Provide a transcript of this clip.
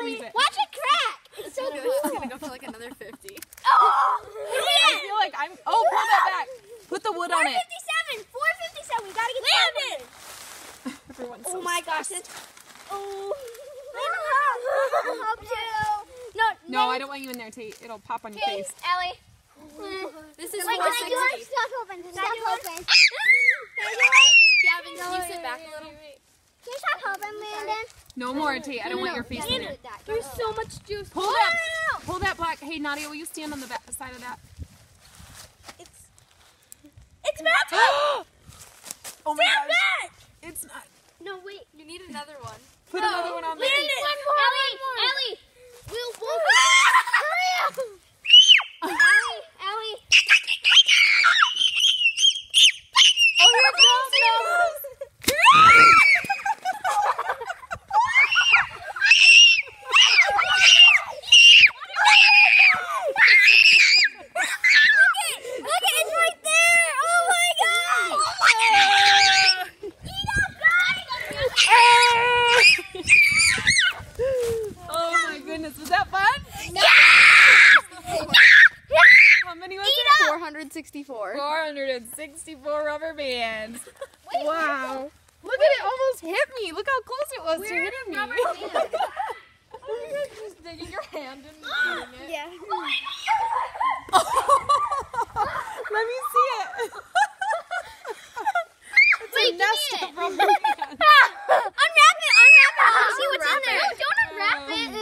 squeeze it. Watch it crack. It's so good. It's gonna go for like another 50. I feel like I'm. Oh, pull that back. Put the wood on it. 457. 457. We gotta get landed. Everyone's so Oh so my gosh. stressed. It's, oh. I hope too. No, No, I don't want you in there, Tate. It'll pop on your face. Ellie. This is oh Wait, can I do it? 460. Stop open. Stop open. Gavin, can you sit back a little? Can you stop helping, Landon? No more, Tate. I don't want your face in there. There's so much juice. Pull that. Pull that black. Hey, Nadia, will you stand on the back side of that? It's it's back. oh my gosh. It's not. No, wait. You need another one. Put another one on there. Landon. Ellie. Ellie. We'll. we'll Hurry up. Ellie. Ellie. Oh, here it goes. Look it, it's right there. Oh my god. Oh my god. Oh my goodness. Was that fun? How many was it? 464. 464 rubber bands. wow. Look at it almost hit me. Look how close it was to hitting me. Oh just digging your hand and eating it. Yeah. it. Unwrap it, unwrap it. I want to see what's in there. Don't unwrap it.